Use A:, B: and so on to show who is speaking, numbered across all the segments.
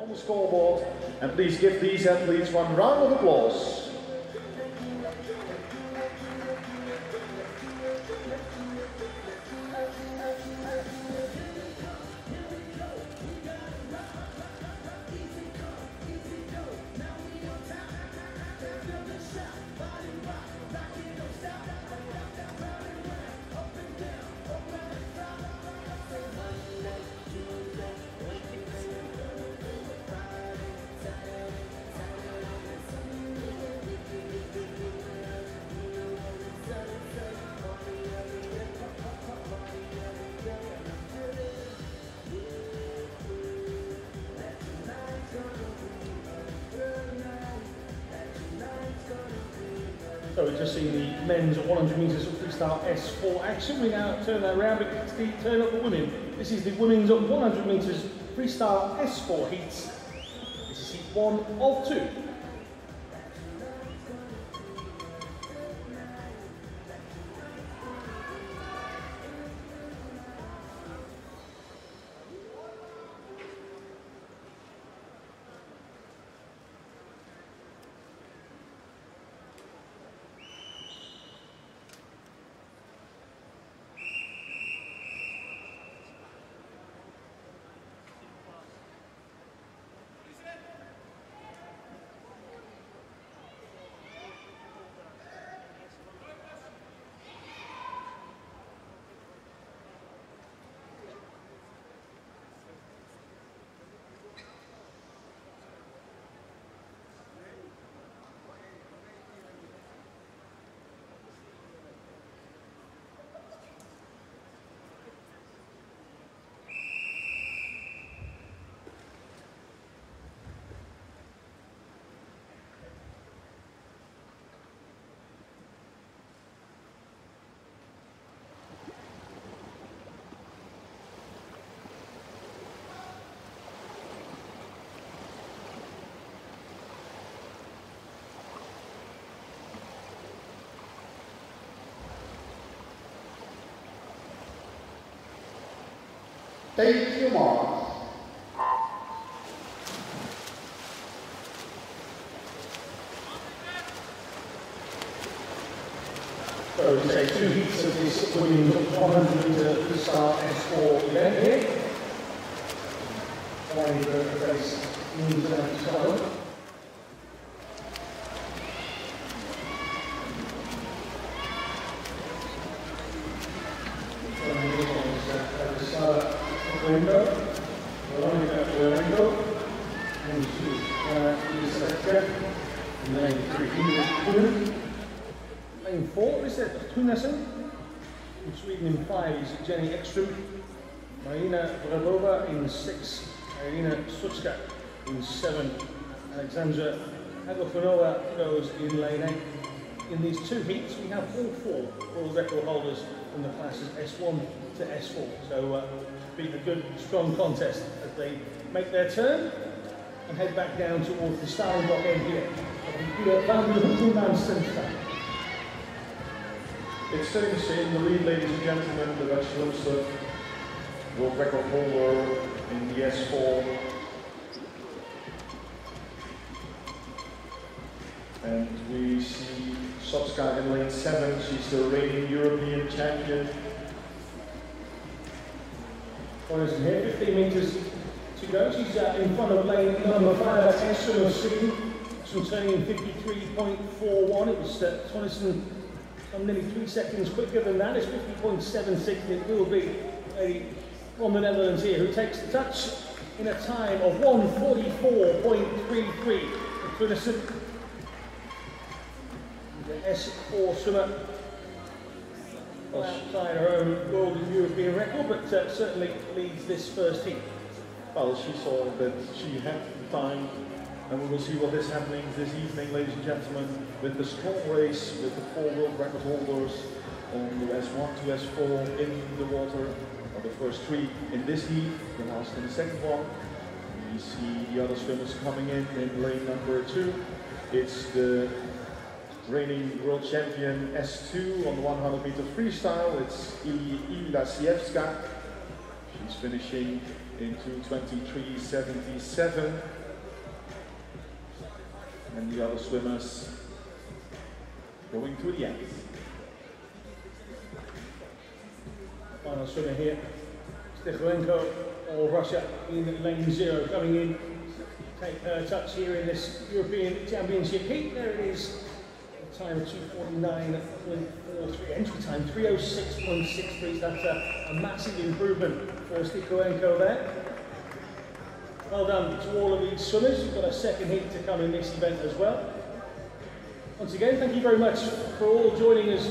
A: on the scoreboard. And please give these athletes one round of applause. So we've just seen the men's 100 metres freestyle S4 action. We now turn that around, but it's the turn up the women. This is the women's 100 metres freestyle S4 heats. This is heat one of two.
B: You, Mark.
A: So we say two heats of this women's 100 metre freestyle S4 event here. Is the Scotland. Window, Veronica Lorenzo, and she uh, is and then three English Lane four is it Teunissen. From Sweden in five is Jenny Ekström. Marina Bradova in six. Irina Sotska in seven. Alexandra Agafonova goes in lane eight. In these two heats, we have all four world record holders from the classes S1 to S4. So uh, be a good, strong contest as they make their turn and head back down towards the starting block end here.
C: It's safe to say in the lead, ladies and gentlemen, the Dutch Lumster world record holder in the S4. And we see Sotska in lane 7, she's the reigning European champion.
A: Poison here, 15 metres to go. She's uh, in front of lane number 5, that's Esson of Sweden. She's turning in 53.41. It was uh, Teunissen I'm nearly three seconds quicker than that. It's 50.76. It will be a from the Netherlands here who takes the touch in a time of 144.33 for Teunissen. The S4 swimmer outside her own world and European record, but uh, certainly leads this first heat.
C: Well, she saw that she had the time and we will see what is happening this evening, ladies and gentlemen, with the strong race with the four world record holders on the S1 to S4 in the water. Or the first three in this heat, the last in the second one. We see the other swimmers coming in in lane number two. It's the reigning world champion S2 on the 100 meter freestyle. It's Ilya Siewska. She's finishing in 2.23.77. And the other swimmers going to the end.
A: Final swimmer here, Stiklenko of Russia in lane zero, coming in, take her touch here in this European Championship heat. There it is, time of 249.43, entry time 306.63. That's a, a massive improvement for Stikoenko there. Well done to all of these swimmers. You've got a second heat to come in this event as well. Once again, thank you very much for all joining us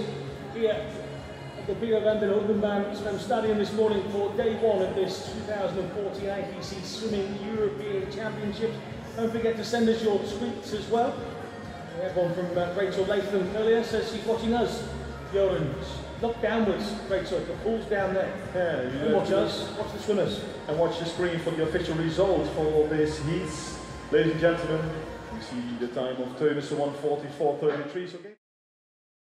A: here at the Bio van den Hoogenband Swim Stadium this morning for day one of this 2014 IPC Swimming European Championships. Don't forget to send us your tweets as well. We have one from uh, Rachel Latham earlier, says she's watching us. Joran, look downwards, Rachel, the pool's down there.
C: Yeah,
A: watch us, watch the swimmers.
C: and watch the screen for the official results for all these heats. Ladies and gentlemen, we see the time of Teunissen 144.33. So